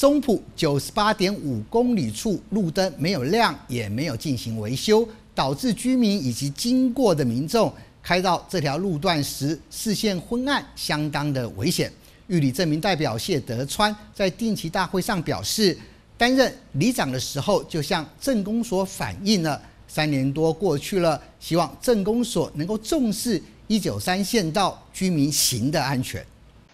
松浦九十八点五公里处路灯没有亮，也没有进行维修，导致居民以及经过的民众开到这条路段时视线昏暗，相当的危险。玉里证明代表谢德川在定期大会上表示，担任里长的时候就向镇公所反映了，三年多过去了，希望镇公所能够重视一九三县道居民行的安全。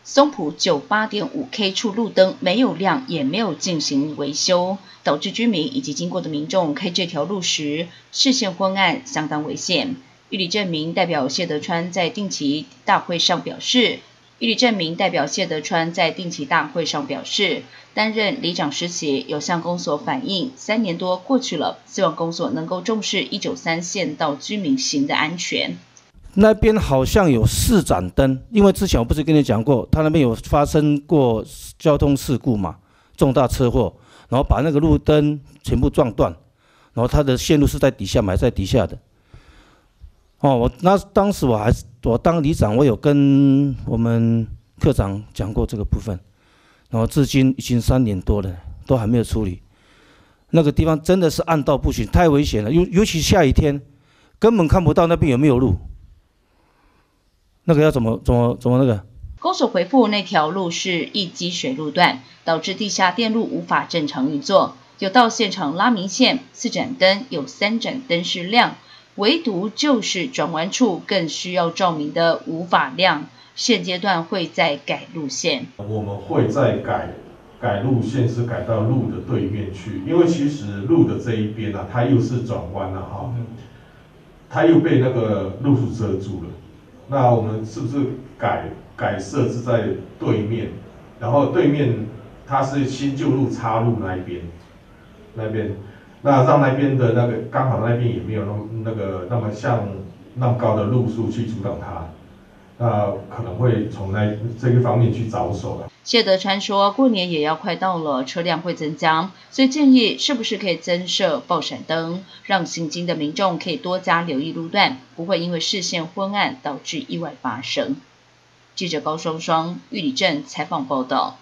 松浦九八点五 K 处路灯没有亮，也没有进行维修，导致居民以及经过的民众开这条路时视线昏暗，相当危险。玉里镇民代表谢德川在定期大会上表示，玉里镇民代表谢德川在定期大会上表示，担任里长时期有向公所反映，三年多过去了，希望公所能够重视一九三县道居民行的安全。那边好像有四盏灯，因为之前我不是跟你讲过，他那边有发生过交通事故嘛，重大车祸，然后把那个路灯全部撞断，然后它的线路是在底下埋在底下的。哦，我那当时我还是我当里长，我有跟我们科长讲过这个部分，然后至今已经三年多了，都还没有处理。那个地方真的是暗道不行，太危险了，尤尤其下雨天，根本看不到那边有没有路。那个要怎么怎么怎么那个？公所回复，那条路是一积水路段，导致地下电路无法正常运作。有到现场拉明线，四盏灯有三盏灯是亮，唯独就是转弯处更需要照明的无法亮。现阶段会再改路线。我们会再改改路线，是改到路的对面去，因为其实路的这一边呢，它又是转弯了哈，它又被那个路树遮住了。那我们是不是改改设置在对面？然后对面它是新旧路插入那一边，那边，那让那边的那个刚好那边也没有那么那个那么像那么高的路数去阻挡它，那可能会从那这个方面去着手了。谢德川说过年也要快到了，车辆会增加，所以建议是不是可以增设爆闪灯，让行经的民众可以多加留意路段，不会因为视线昏暗导致意外发生。记者高双双玉里镇采访报道。